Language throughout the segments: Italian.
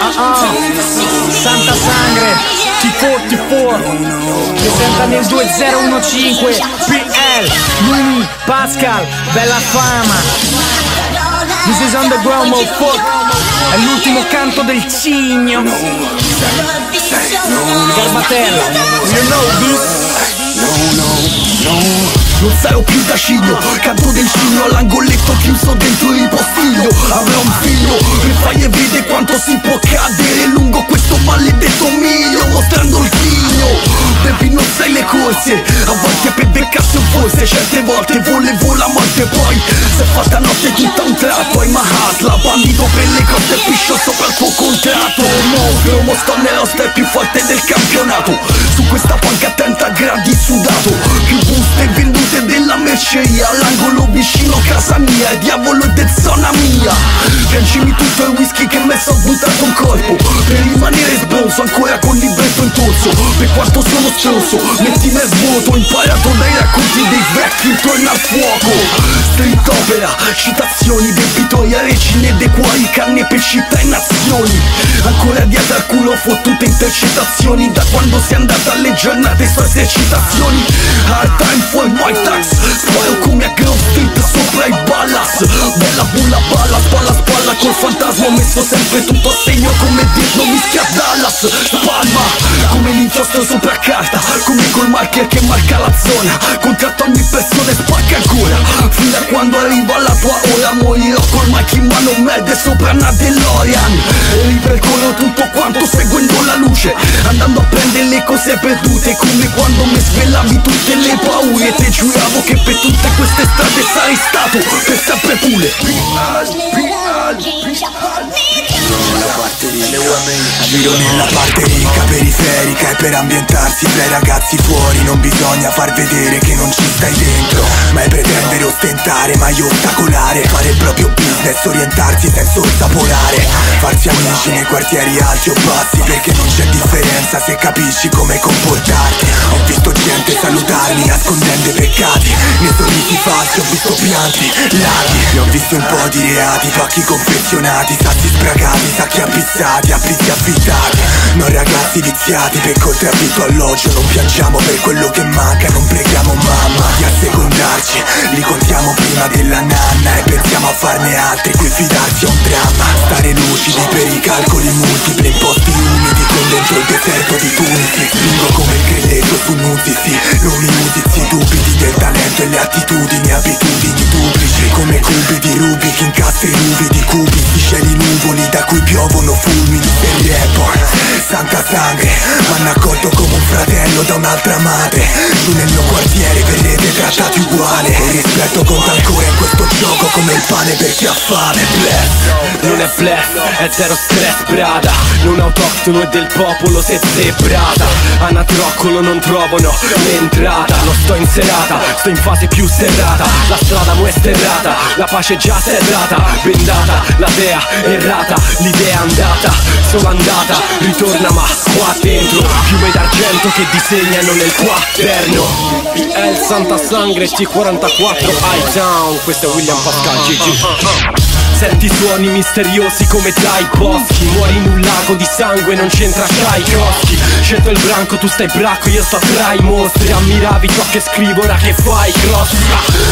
ah. Santa Sangre T44 presenta nel 2015 PL Lumi Pascal Bella Fama. This is underground motherfucker. È l'ultimo canto del cigno. Garbatella. You know this. Non sarò più da cigno Canto del cigno all'angoletto chiuso dentro il postiglio A volte per beccarsi un forse Certe volte volevo la morte poi è fatta notte tutta un tratto Hai la bandito per le cose piscio sopra il tuo contratto. Monstro, mo sto nello step più forte del campionato Su questa panca 30 gradi sudato Più buste vendute della merceria All'angolo vicino casa mia E diavolo de zona mia. Piangimi tutto il whisky che me so buttato in corpo Per rimanere sbronzo ancora con libretto in torso Per quanto sono stronzo Mettimi a svuoto Ho imparato dai racconti dei vecchi intorno al fuoco. Street opera Citazioni debitoria Regine dei cuori Canne per città e nazioni. Ancora dietro al culo fottute intercettazioni. Da quando sei andata alle giornate su esercitazioni Hard time for my tax Sparo come L'inchiostro sopra carta Come col marker che marca la zona. Contratto ogni persona e spacca ancora Fino a quando arriva la tua ora Morirò col mic in mano merde sopra una DeLorean. Ripercorro tutto quanto seguendo la luce. Andando a prendere le cose perdute Come quando mi svelavi tutte le paure. Te giuravo che per tutte queste strade sarei stato Per sempre pure Giro nella parte ricca, periferica E per ambientarsi tra i ragazzi fuori Non bisogna far vedere che non ci stai dentro. Ma è pretendere ostentare, mai ostacolare Fare il proprio business, orientarsi senza ortapolare Farsi amici nei quartieri alti o bassi Perché non c'è differenza se capisci come comportarti. Ho visto salutarmi nascondendo i peccati Nei sorrisi falsi ho visto pianti, laghi. E ho visto un po' di reati, pacchi confezionati Sassi spragati, sacchi appissati, appizzi affittati. Non ragazzi viziati, per coltre affitto alloggio Non piangiamo per quello che manca, non preghiamo mamma Di assecondarci, li contiamo prima della nanna E pensiamo a farne altri, qui fidarsi è un dramma. Stare lucidi per i calcoli multipli in posti umidi Con dentro il deserto di Tunisi Spingo come il grilletto su Nuzisi Non mi usizi dubiti del talento e le attitudini Abitudini duplici come cubi di Rubik Incastri nubi di cubi di cieli nuvoli da cui piovono fulmini del report Santa sangue, m'hanno accolto come un fratello da un'altra madre Giù nel mio quartiere verrete trattati uguale. Il rispetto conta ancora in questo gioco come il pane per chi ha fame. Bless. Non è bless, è zero stress brada. Non autoctono e del popolo se zebrata Anatroccolo non trovano l'entrata. Non sto in serata, sto in fase più serrata. La strada mu è sterrata, la pace già serrata. Bendata, la dea errata, l'idea andata. Solo andata, ritorna ma qua dentro. Fiume d'argento che disegnano nel quaderno PL Santa Sangre T44 High Town Questo è William Pascal GG Senti suoni misteriosi come dai boschi Muori in un lago di sangue, non c'entra c'hai croschi Scelto il branco, tu stai bracco, io sto tra i mostri. Ammiravi ciò che scrivo, ora che fai crossi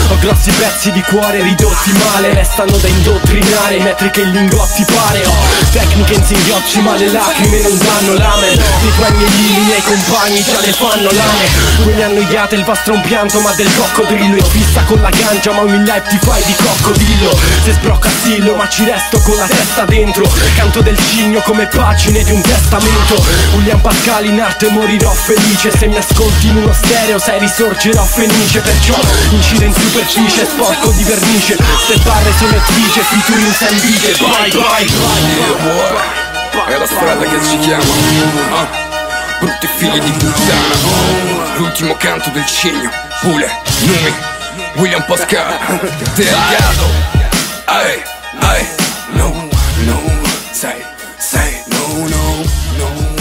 Ho grossi pezzi di cuore ridotti male. Restano da indottrinare, metriche e lingotti pare. Ho tecniche in singhiozzi ma le lacrime non danno lame. Dei tuoi miei i miei compagni già le fanno lame. Quelli annoiate, il vostro è un pianto ma del coccodrillo Io fissa con la gancia ma ogni live ti fai di coccodrillo. Se sbrocca stilo ma ci resto con la testa dentro Canto del cigno come pagine di un testamento. William Pascal in arte morirò felice Se mi ascolti in uno stereo sai risorgerò felice. Perciò incide in superficie sporco di vernice Ste barre sono effigie, featuring sandite Bye bye È la strada che ci chiama ah, Brutti figli di puttana. L'ultimo canto del cigno Pule, Numi, William Pascal Delgado Ehi, I no no say say no no no.